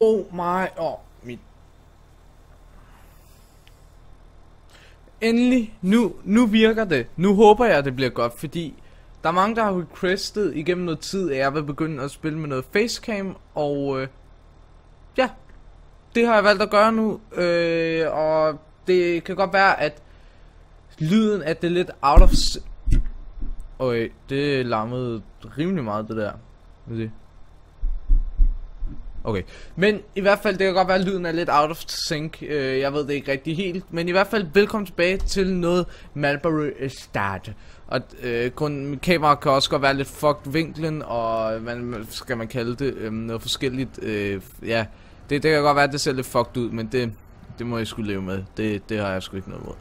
Oh my, oh, mit. Endelig, nu, nu virker det. Nu håber jeg, det bliver godt, fordi der er mange, der har requestet igennem noget tid, at jeg vil begynde at spille med noget facecam, og øh, ja, det har jeg valgt at gøre nu, øh, og det kan godt være, at lyden at det er lidt out of... Okay, det larmede rimelig meget, det der. Vil se. Okay, men i hvert fald, det kan godt være, at lyden er lidt out of sync. Øh, jeg ved det ikke rigtig helt. Men i hvert fald, velkommen tilbage til noget Malbury Start. Og øh, kun, kamera kan også godt være lidt fucked vinklen, og hvad skal man kalde det, øh, noget forskelligt. Øh, ja, det, det kan godt være, at det ser lidt fucked ud, men det, det må jeg skulle leve med. Det, det har jeg sgu ikke noget mod.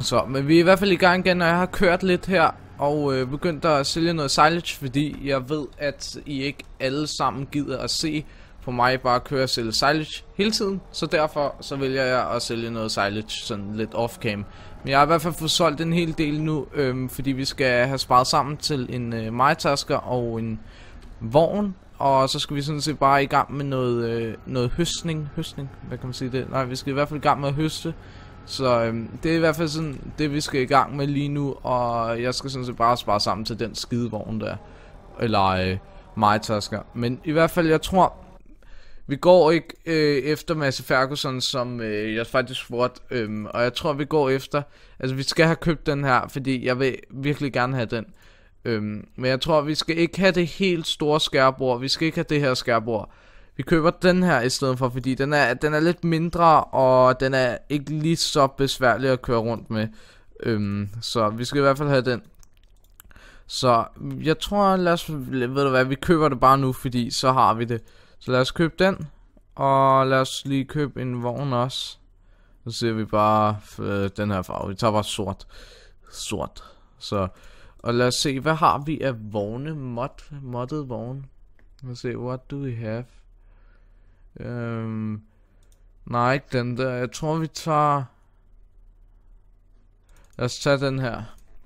Så, men vi er i hvert fald i gang igen, og jeg har kørt lidt her og øh, begyndte at sælge noget silage, fordi jeg ved, at I ikke alle sammen gider at se på mig bare køre og sælge silage hele tiden. Så derfor så vælger jeg at sælge noget silage sådan lidt off-cam. Men jeg har i hvert fald fået solgt en hel del nu, øhm, fordi vi skal have sparet sammen til en øh, majtasker og en vogn. Og så skal vi sådan set bare i gang med noget, øh, noget høstning. Høstning, hvad kan man sige det? Nej, vi skal i hvert fald i gang med at høste. Så øhm, det er i hvert fald sådan det vi skal i gang med lige nu Og jeg skal sådan set bare spare sammen til den skidevogn der Eller øh, mig tasker Men i hvert fald jeg tror Vi går ikke øh, efter Masse Ferguson som øh, jeg faktisk spurgte øhm, Og jeg tror vi går efter Altså vi skal have købt den her Fordi jeg vil virkelig gerne have den. Øhm, Men jeg tror vi skal ikke have det helt store skærbord. Vi skal ikke have det her skærbord vi køber den her i stedet for, fordi den er, den er lidt mindre, og den er ikke lige så besværlig at køre rundt med. Øhm, så vi skal i hvert fald have den. Så jeg tror, lad os, ved du hvad, vi køber det bare nu, fordi så har vi det. Så lad os købe den, og lad os lige købe en vogn også. Så ser vi bare øh, den her farve. Vi tager bare sort. Sort. Så, og lad os se, hvad har vi af vogne? Mod, modded vogne. Lad os se, what do we have? Øhm, nej, ikke den der. Jeg tror, vi tager... Lad os tage den her.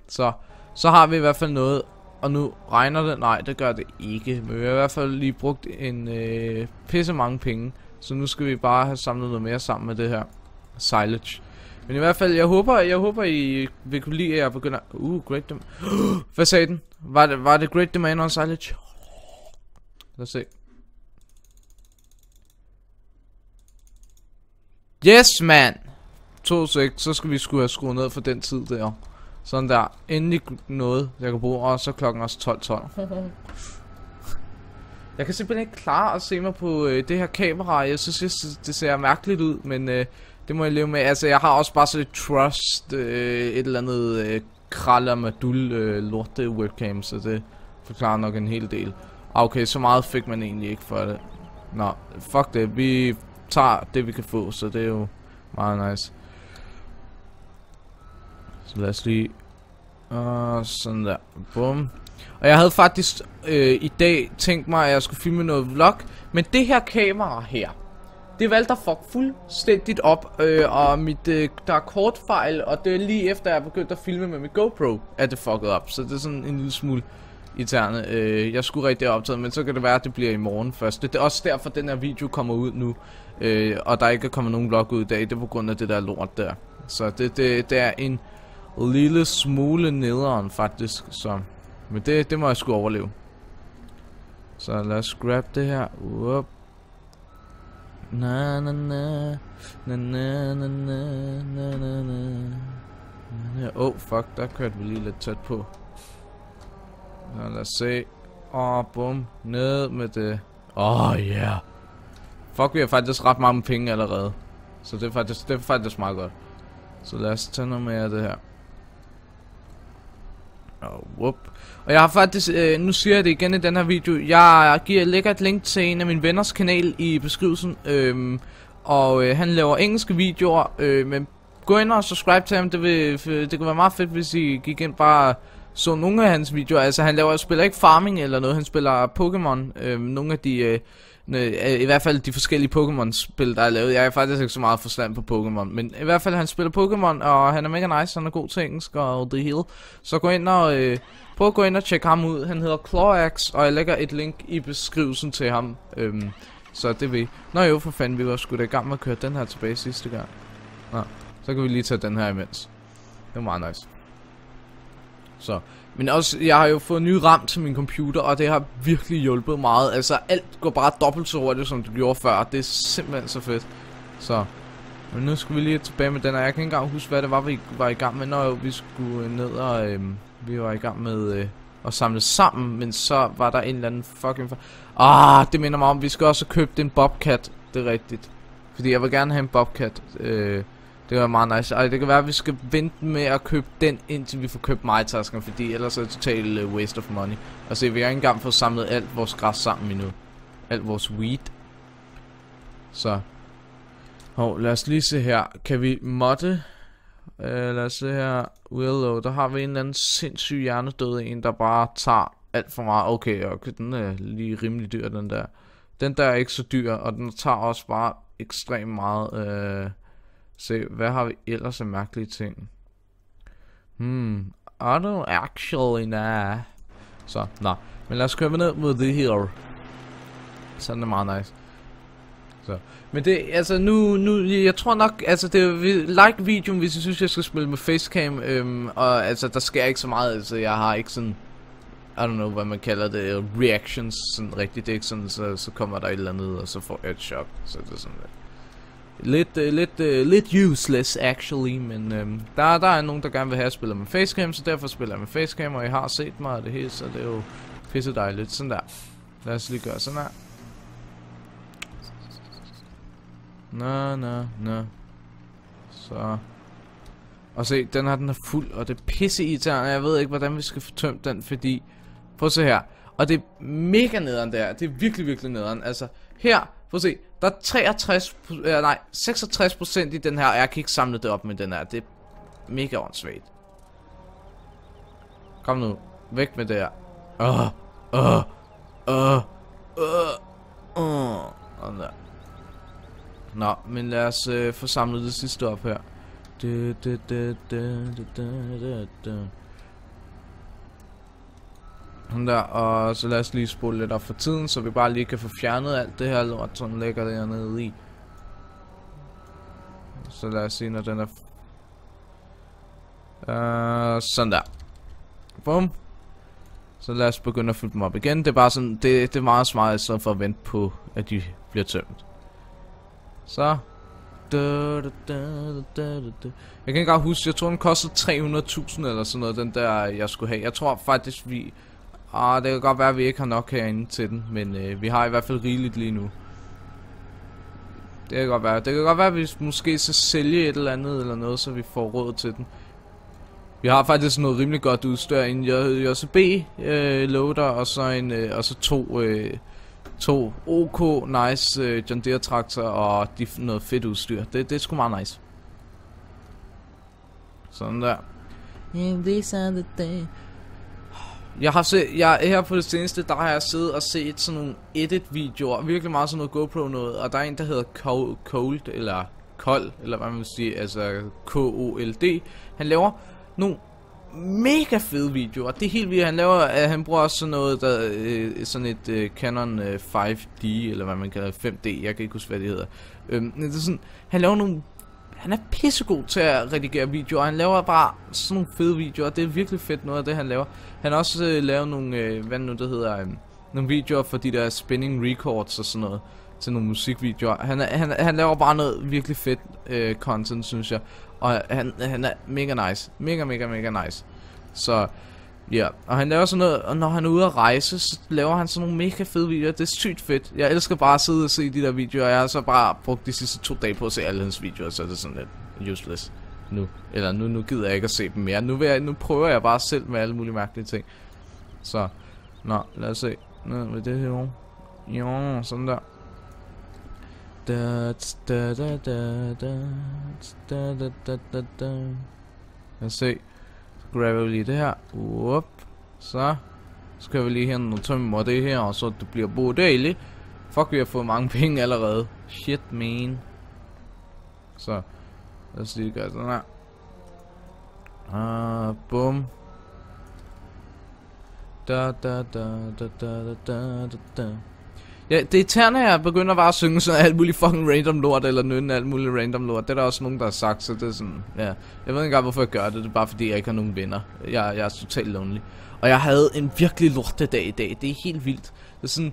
Så, så har vi i hvert fald noget. Og nu regner det. Nej, det gør det ikke. Men vi har i hvert fald lige brugt en øh, pisse mange penge. Så nu skal vi bare have samlet noget mere sammen med det her silage. Men i hvert fald, jeg håber, jeg håber I vil kunne lide, at jeg begynder... Uh, great Demand... Hvad sagde den? Var det, var det great demand on silage? Lad os se. Yes, man! To sek, så skal vi skulle have skruet ned for den tid der. Sådan der. Endelig noget, jeg kan bruge. Og så klokken også 12.12. jeg kan simpelthen ikke klare at se mig på øh, det her kamera. Jeg synes, jeg, det ser mærkeligt ud, men øh, det må jeg leve med. Altså, jeg har også bare så lidt trust, øh, et eller andet øh, kraller madul øh, lorte webcam, så det forklarer nok en hel del. Ah, okay, så meget fik man egentlig ikke for det. Nå, fuck det. Vi tager det vi kan få, så det er jo meget nice. Så lad os lige... Og sådan der. Bum. Og jeg havde faktisk øh, i dag tænkt mig, at jeg skulle filme noget vlog. Men det her kamera her, det valgte at fuck fuldstændigt op. Øh, og mit, øh, der er kortfejl, og det er lige efter, jeg begyndte at filme med mit GoPro, at det fucked op. Så det er sådan en lille smule irriterende. Øh, jeg skulle rigtig have optaget, men så kan det være, at det bliver i morgen først. Det er også derfor, den her video kommer ud nu. Øh, og der ikke er kommet nogen vlog ud i dag, det er på grund af det der lort der. Så det, det, det er en lille smule nederen faktisk, så... Men det, det må jeg sgu overleve. Så lad os grab det her. Whoop. Na na na na na na na na na na Åh, oh, fuck, der kørte vi lige lidt tæt på. Så lad os se. Åh, oh, bum. Ned med det. Åh, oh, yeah. Fuck, vi har faktisk ret mange penge allerede. Så det er faktisk, det er faktisk meget godt. Så lad os tage noget mere af det her. Og whoop. Og jeg har faktisk, øh, nu siger jeg det igen i den her video, jeg giver lægger et link til en af mine venners kanal i beskrivelsen. Øhm, og øh, han laver engelske videoer, øh, men gå ind og subscribe til ham, det, vil, øh, det kunne være meget fedt, hvis I gik ind bare så nogle af hans videoer. Altså han laver, spiller ikke farming eller noget, han spiller Pokémon. Øh, nogle af de... Øh, Øh, i hvert fald de forskellige Pokémon-spil, der er lavet. Jeg er faktisk ikke så meget forstand på Pokémon, men i hvert fald han spiller Pokémon, og han er mega nice, han er god til engelsk og det hele. Så gå ind og øh, prøv at gå ind og tjekke ham ud. Han hedder Clawax, og jeg lægger et link i beskrivelsen til ham. Øhm, Så det vi. Nå jo, for fanden, vi var sgu da i gang med at køre den her tilbage sidste gang. Nå, så kan vi lige tage den her imens. Det var meget nice. Så, men også, jeg har jo fået ny RAM til min computer, og det har virkelig hjulpet meget. Altså, alt går bare dobbelt så hurtigt, som det gjorde før. Det er simpelthen så fedt. Så, men nu skal vi lige tilbage med den, her. jeg kan ikke engang huske, hvad det var, vi var i gang med, når vi skulle ned og... Øh, vi var i gang med øh, at samle sammen, men så var der en eller anden fucking... Ah, det minder mig om, vi skal også købe en Bobcat, det er rigtigt. Fordi jeg vil gerne have en Bobcat. Øh, det var meget nice. Ej, det kan være, at vi skal vente med at købe den, indtil vi får købt mig-tasken, fordi ellers er det total uh, øh, waste of money. Og se, vi har ikke engang fået samlet alt vores græs sammen endnu. Alt vores weed. Så. Hov, lad os lige se her. Kan vi modde? Uh, lad os se her. Willow, der har vi en eller anden sindssyg hjernedød en, der bare tager alt for meget. Okay, okay, den er lige rimelig dyr, den der. Den der er ikke så dyr, og den tager også bare ekstremt meget... Uh, Se, hvad har vi ellers af mærkelige ting? Hmm, I don't actually know. Så, nå. Men lad os køre ned mod det her. Sådan er meget nice. Så. Men det, altså nu, nu, jeg tror nok, altså det er like videoen, hvis I synes, jeg skal spille med facecam, øhm, og altså der sker ikke så meget, altså jeg har ikke sådan, I don't know, hvad man kalder det, reactions sådan rigtigt, det er ikke sådan, så, så kommer der et eller andet, og så får jeg et chok, så det er sådan lidt. Lidt, øh, lidt, øh, lidt useless actually, men uh, der, der er nogen, der gerne vil have, at spille med facecam, så derfor spiller jeg med facecam, og jeg har set mig af det hele, så det er jo pisse dejligt. Sådan der. Lad os lige gøre sådan her. Nå, nå, nå. Så. Og se, den har den er fuld, og det er pisse irriterende. Jeg ved ikke, hvordan vi skal få tømt den, fordi... Prøv at se her. Og det er mega nederen der. Det er virkelig, virkelig nederen. Altså, her, prøv at se. Der er 63, øh, nej, 66% i den her, og jeg kan ikke samle det op med den her. Det er mega åndssvagt. Kom nu, væk med det her. Åh, åh, åh, åh, åh. Nå, men lad os øh, få samlet det sidste op her. Du, du, du, du, du, du, du, du. Sådan der, og så lad os lige spole lidt op for tiden, så vi bare lige kan få fjernet alt det her lort, som ligger dernede i. Så lad os se, når den er... Uh, sådan der. Bum. Så lad os begynde at fylde dem op igen. Det er bare sådan, det, det er meget smart, så for at vente på, at de bliver tømt. Så. Jeg kan ikke huske, jeg tror den kostede 300.000 eller sådan noget, den der jeg skulle have. Jeg tror faktisk vi Ah, det kan godt være, at vi ikke har nok herinde til den, men øh, vi har i hvert fald rigeligt lige nu. Det kan godt være. Det kan godt være, at vi måske så sælge et eller andet eller noget, så vi får råd til den. Vi har faktisk noget rimelig godt udstyr. En JCB øh, loader, og så, en, øh, og så to, øh, to OK nice øh, John Deere traktor, og de, noget fedt udstyr. Det, det er sgu meget nice. Sådan der. Yeah, these are the things. Jeg har set, jeg, her på det seneste, der har jeg siddet og set sådan nogle edit-videoer, virkelig meget sådan noget GoPro noget, og der er en, der hedder Cold, eller Kold, eller hvad man vil sige, altså K-O-L-D. Han laver nogle mega fede videoer, det er helt vildt, han laver, at han bruger også sådan noget, der, øh, sådan et øh, Canon øh, 5D, eller hvad man kalder 5D, jeg kan ikke huske, hvad det hedder. øhm, det er sådan, han laver nogle han er pissegod til at redigere videoer, han laver bare sådan nogle fede videoer, det er virkelig fedt noget af det, han laver. Han har også øh, lavet nogle, øh, hvad nu det hedder, øh, nogle videoer for de der spinning records og sådan noget, til nogle musikvideoer. Han, han, han laver bare noget virkelig fedt øh, content, synes jeg, og han, han er mega nice, mega, mega, mega nice. Så, ja, og han laver sådan noget, og når han er ude at rejse, så laver han sådan nogle mega fede videoer. Det er sygt fedt. Jeg elsker bare at sidde og se de der videoer. Jeg har så bare brugt de sidste to dage på at se alle hans videoer, så det er sådan lidt useless nu. Eller nu, nu gider jeg ikke at se dem mere. Nu, vil jeg, nu prøver jeg bare selv med alle mulige mærkelige ting. Så, nå, lad os se. Ned med det her. Jo, sådan der. Da, da, da, da, da, da, da, da, da, da. Lad os se. Så lige det her. Whoop. Så. Så skal vi lige hen og tømme det her, og så det bliver bo daily. Fuck, vi har fået mange penge allerede. Shit, man. Så. Lad os lige gøre sådan her. Ah, bum. Da da da da da da da da. Ja, det er irriterende, jeg begynder bare at synge sådan alt muligt fucking random lort, eller nynne alt muligt random lort. Det er der også nogen, der har sagt, så det er sådan, ja. Jeg ved ikke engang, hvorfor jeg gør det. Det er bare fordi, jeg ikke har nogen venner. Jeg, jeg er totalt lonely. Og jeg havde en virkelig lortedag i dag. Det er helt vildt. Det er sådan...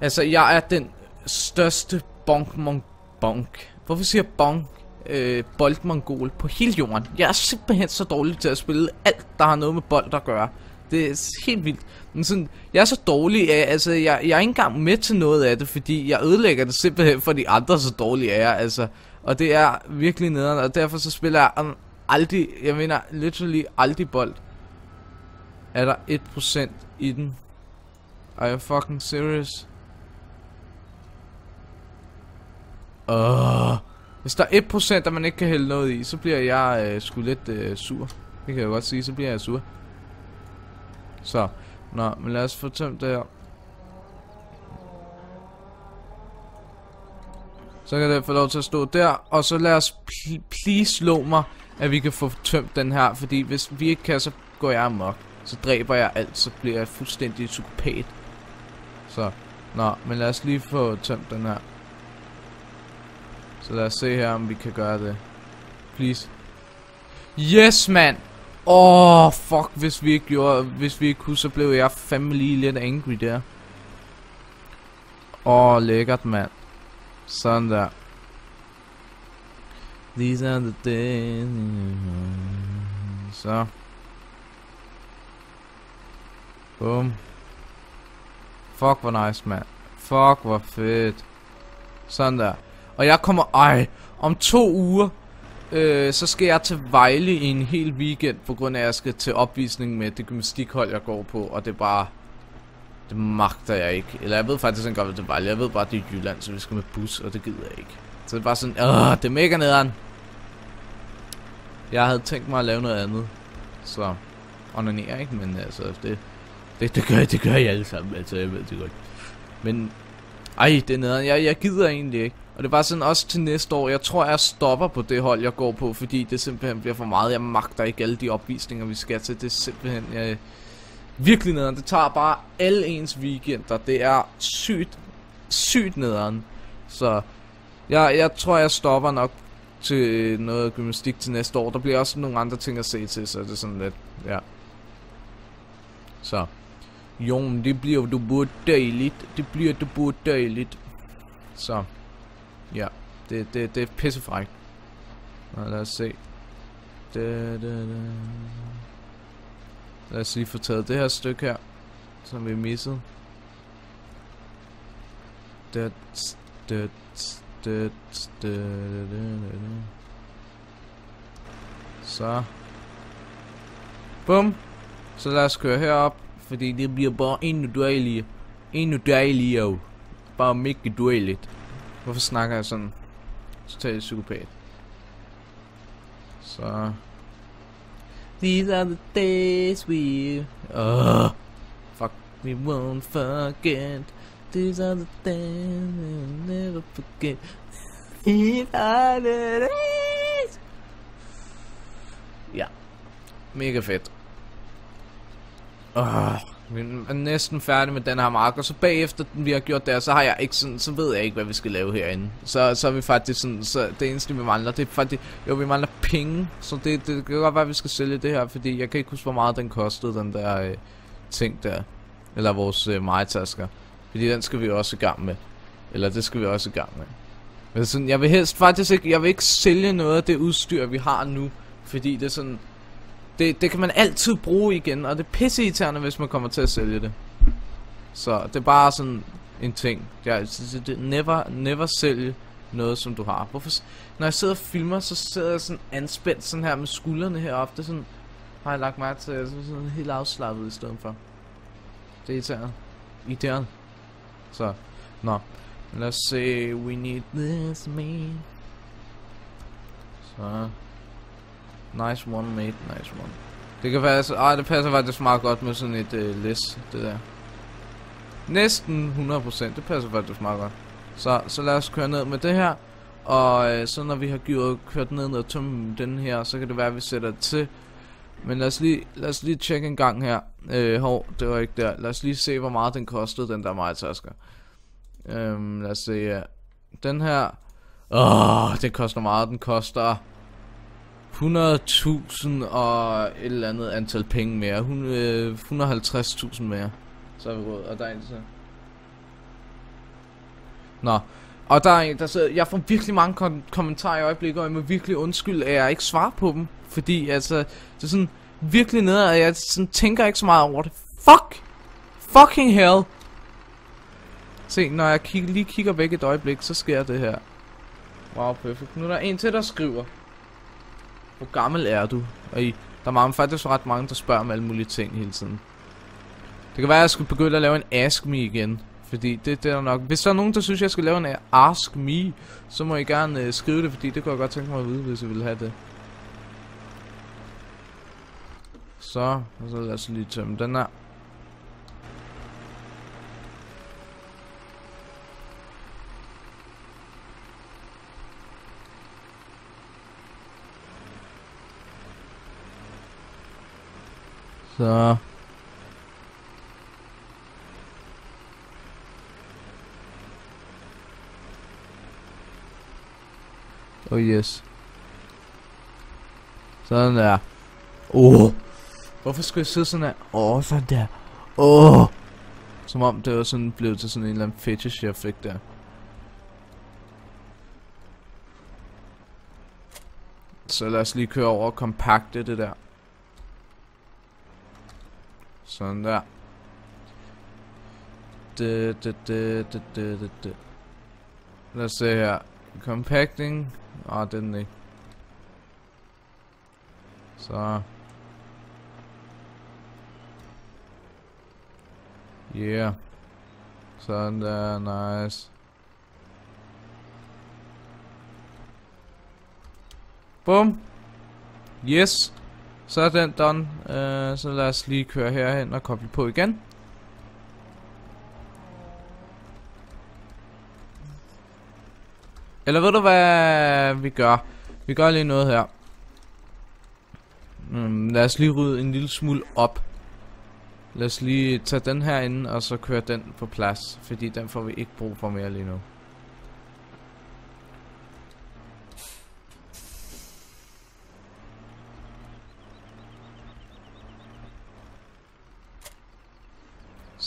Altså, jeg er den største bonk mong bonk. Hvorfor siger jeg bonk? Øh, boldmongol på hele jorden. Jeg er simpelthen så dårlig til at spille alt, der har noget med bold at gøre. Det er helt vildt. Men sådan, jeg er så dårlig af, altså jeg, jeg er ikke engang med til noget af det, fordi jeg ødelægger det simpelthen for de andre, så dårlige er jeg, altså. Og det er virkelig nederen, og derfor så spiller jeg um, aldrig, jeg mener literally aldrig bold. Er der 1% i den? Are you fucking serious? Åh. Hvis der er 1% der man ikke kan hælde noget i, så bliver jeg øh, sgu lidt øh, sur. Det kan jeg godt sige, så bliver jeg sur. Så, nå, men lad os få tømt det her. Så kan det få lov til at stå der, og så lad os pl please slå mig, at vi kan få tømt den her, fordi hvis vi ikke kan, så går jeg amok. Så dræber jeg alt, så bliver jeg fuldstændig psykopat. Så, nå, men lad os lige få tømt den her. Så lad os se her, om vi kan gøre det. Please. Yes, mand! Åh, oh, fuck, hvis vi ikke gjorde, hvis vi ikke kunne, så blev jeg fandme lige lidt angry der. Åh, oh, lækkert, mand. Sådan der. These are the days. Så. Boom. Fuck, hvor nice, mand. Fuck, hvor fedt. Sådan der. Og jeg kommer... Ej, om to uger, øh, så skal jeg til Vejle i en hel weekend, på grund af, at jeg skal til opvisning med det gymnastikhold, jeg går på, og det er bare... Det magter jeg ikke. Eller jeg ved faktisk ikke godt, det er Vejle. Jeg ved bare, at det er Jylland, så vi skal med bus, og det gider jeg ikke. Så det er bare sådan, åh, det er mega nederen. Jeg havde tænkt mig at lave noget andet. Så, onanere ikke, men altså, det, det, det, gør, det gør jeg alle sammen, altså, jeg ved det godt. Men, ej, det er nederen. Jeg, jeg gider egentlig ikke. Og det var sådan også til næste år. Jeg tror, jeg stopper på det hold, jeg går på, fordi det simpelthen bliver for meget. Jeg magter ikke alle de opvisninger, vi skal til. Det er simpelthen... Jeg, virkelig nederen. Det tager bare alle ens weekender. Det er sygt, sygt nederen. Så jeg, jeg tror, jeg stopper nok til noget gymnastik til næste år. Der bliver også nogle andre ting at se til, så det er sådan lidt, ja. Så. Jo, det bliver du burde dejligt. Det bliver du burde dejligt. Så. Ja, det, det, det er pissefrækt. Nå, lad os se. Da, da, da. Lad os lige få taget det her stykke her, som vi missede. Da, da, da, da, da, Så. Bum. Så lad os køre herop, fordi det bliver bare endnu dejligere. Endnu dejligere. Bare mega dejligt. Hvorfor snakker jeg sådan? Totalt psykopat. Så... These are the days we... Oh, fuck, we won't forget. These are the days we'll never forget. These are the days. Ja. Mega fedt. Oh. Vi er næsten færdige med den her mark, og så bagefter vi har gjort det, så har jeg ikke sådan, så ved jeg ikke, hvad vi skal lave herinde. Så, så er vi faktisk sådan, så det eneste vi mangler, det er faktisk, jo vi mangler penge, så det, det kan godt være, at vi skal sælge det her, fordi jeg kan ikke huske, hvor meget den kostede, den der øh, ting der, eller vores øh, majtasker. Fordi den skal vi også i gang med, eller det skal vi også i gang med. Men sådan, jeg vil helst faktisk ikke, jeg vil ikke sælge noget af det udstyr, vi har nu, fordi det er sådan, det, det kan man altid bruge igen, og det er pisseirriterende, hvis man kommer til at sælge det. Så det er bare sådan en ting. Jeg, det, never, never sælge noget, som du har. Hvorfor, når jeg sidder og filmer, så sidder jeg sådan anspændt sådan her med skuldrene heroppe. Det er sådan, har jeg lagt mærke til, at jeg er sådan helt afslappet i stedet for. Det er irriterende. Irriterende. Så, nå. Lad os se, we need this man. Så. Nice one, mate. Nice one. Det kan faktisk... ej, det passer faktisk meget godt med sådan et øh, uh, list, det der. Næsten 100%, det passer faktisk meget godt. Så, så lad os køre ned med det her. Og øh, så når vi har givet, kørt ned og tømme den her, så kan det være, at vi sætter det til. Men lad os lige, lad os lige tjekke en gang her. Øh, hov, det var ikke der. Lad os lige se, hvor meget den kostede, den der majtasker. Øhm, lad os se ja. Den her... Åh, den koster meget. Den koster 100.000 og et eller andet antal penge mere. 150.000 øh, mere. Så er vi råd. Og der er en så... Nå. Og der er en, der sidder... Jeg får virkelig mange kom kommentarer i øjeblikket, og jeg må virkelig undskylde, at jeg ikke svarer på dem. Fordi altså, det er sådan virkelig nede, og jeg sådan, tænker ikke så meget over det. Fuck! Fucking hell! Se, når jeg kig lige kigger væk et øjeblik, så sker det her. Wow, perfekt. Nu er der en til, der skriver. Hvor gammel er du? Og I, der er mange, faktisk ret mange, der spørger om alle mulige ting hele tiden. Det kan være, at jeg skulle begynde at lave en Ask Me igen. Fordi det, det er nok... Hvis der er nogen, der synes, jeg skal lave en Ask Me, så må I gerne øh, skrive det, fordi det kunne jeg godt tænke mig at vide, hvis I vil have det. Så, og så lad os lige tømme den her. Så. Oh yes. Sådan der. Åh. Oh. Hvorfor skulle jeg sidde sådan der? Åh, oh, sådan der. Åh. Oh. Som om det var sådan blevet til sådan en eller anden fetish, jeg fik der. Så lad os lige køre over og kompakte det der. Sådan der. Det, det, det, det, det, det, det. Lad os se her. Compacting. Ah, oh, den ikke. Så. Yeah. Sådan der, nice. Bum. Yes. Så er den done. Øh, så lad os lige køre herhen og koble på igen. Eller ved du hvad vi gør? Vi gør lige noget her. Mm, lad os lige rydde en lille smule op. Lad os lige tage den her ind og så køre den på plads. Fordi den får vi ikke brug for mere lige nu.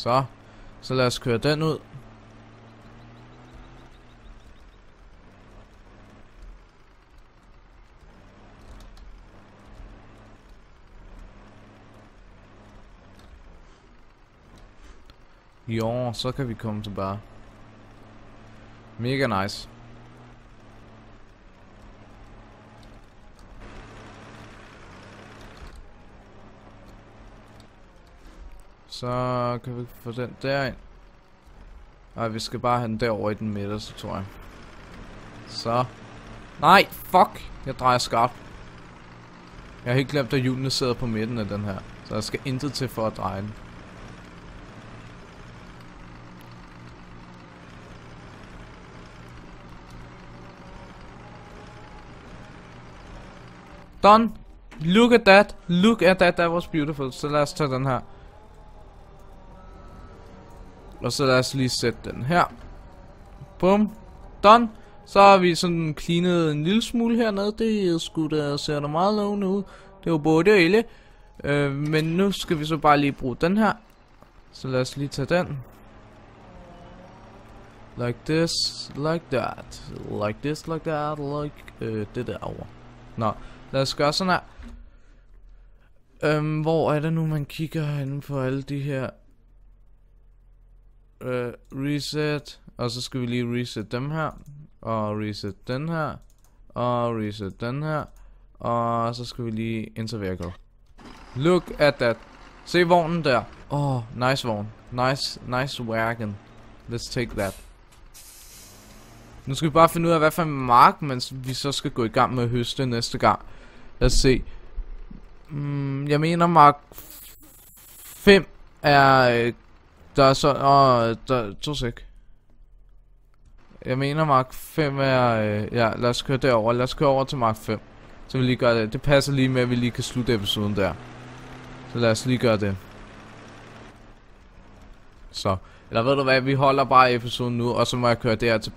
Så. Så lad os køre den ud. Jo, så kan vi komme tilbage. Mega nice. Så kan vi få den derind. Nej, vi skal bare have den derovre i den midterste, tror jeg. Så. Nej, fuck. Jeg drejer skarpt. Jeg har helt glemt, at hjulene sidder på midten af den her. Så jeg skal intet til for at dreje den. Done. Look at that. Look at that. That was beautiful. Så lad os tage den her. Og så lad os lige sætte den her. Bum. Done. Så har vi sådan cleanet en lille smule hernede. Det skulle da ser da meget lovende ud. Det var både det. Øh, men nu skal vi så bare lige bruge den her. Så lad os lige tage den. Like this, like that. Like this, like that, like øh, det derovre. Nå, lad os gøre sådan her. Øhm, hvor er det nu, man kigger hen på alle de her uh, reset, og så skal vi lige reset dem her, og reset den her, og reset den her, og så skal vi lige enter vehicle. Look at that. Se vognen der. Oh, nice vogn. Nice, nice wagon. Let's take that. Nu skal vi bare finde ud af, hvad for en mark, mens vi så skal gå i gang med at høste næste gang. Lad os se. Mm, jeg mener mark 5 er øh, der er så... Åh, der... To sek. Jeg mener Mark 5 er... Øh, ja, lad os køre derover. Lad os køre over til Mark 5. Så vi lige gør det. Det passer lige med, at vi lige kan slutte episoden der. Så lad os lige gøre det. Så. Eller ved du hvad, vi holder bare episoden nu, og så må jeg køre det her, til,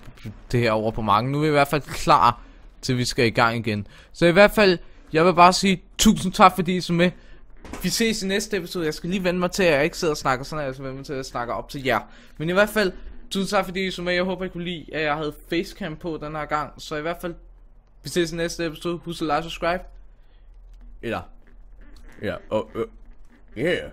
det her over på Mark. Nu er vi i hvert fald klar til vi skal i gang igen. Så i hvert fald, jeg vil bare sige tusind tak fordi I så med. Vi ses i næste episode. Jeg skal lige vende mig til, at jeg ikke sidder og snakker sådan her. Jeg skal vende mig til at jeg snakker op til jer. Men i hvert fald, tusind tak fordi I så med. Jeg håber I kunne lide, at jeg havde facecam på den her gang. Så i hvert fald, vi ses i næste episode. Husk at like og subscribe. Eller, ja, og, uh, yeah.